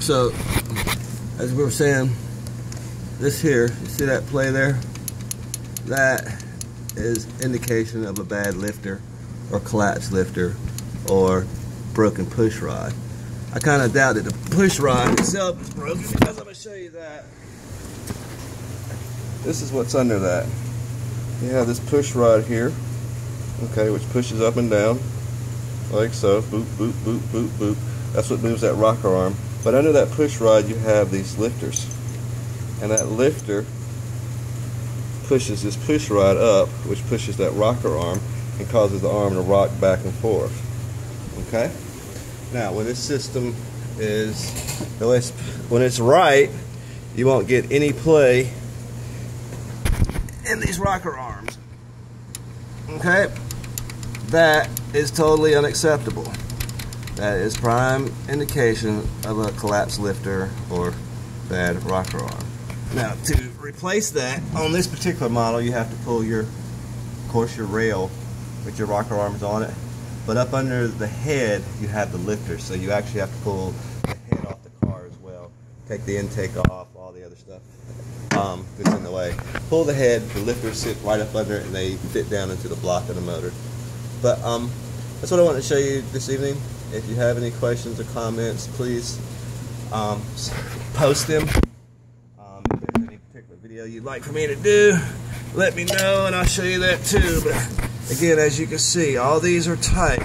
So, as we were saying, this here, you see that play there? That is indication of a bad lifter or collapsed lifter or broken push rod. I kind of doubt that the push rod itself is broken because I'm going to show you that. This is what's under that. You have this push rod here, okay, which pushes up and down like so. Boop, boop, boop, boop, boop. That's what moves that rocker arm. But under that push rod, you have these lifters. And that lifter pushes this push rod up, which pushes that rocker arm and causes the arm to rock back and forth. Okay? Now, when this system is, when it's right, you won't get any play in these rocker arms. Okay? That is totally unacceptable. That is prime indication of a collapsed lifter or bad rocker arm. Now, to replace that, on this particular model, you have to pull your, of course, your rail with your rocker arms on it. But up under the head, you have the lifter, so you actually have to pull the head off the car as well. Take the intake off, all the other stuff um, that's in the way. Pull the head, the lifters sit right up under it, and they fit down into the block of the motor. But um, that's what I want to show you this evening. If you have any questions or comments, please um, post them. Um, if there's any particular video you'd like for me to do, let me know and I'll show you that too. But again, as you can see, all these are tight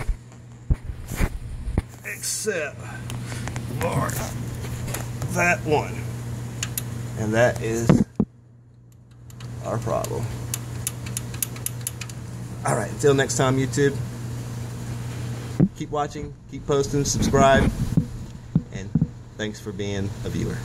except for that one. And that is our problem. All right, until next time, YouTube. Keep watching, keep posting, subscribe, and thanks for being a viewer.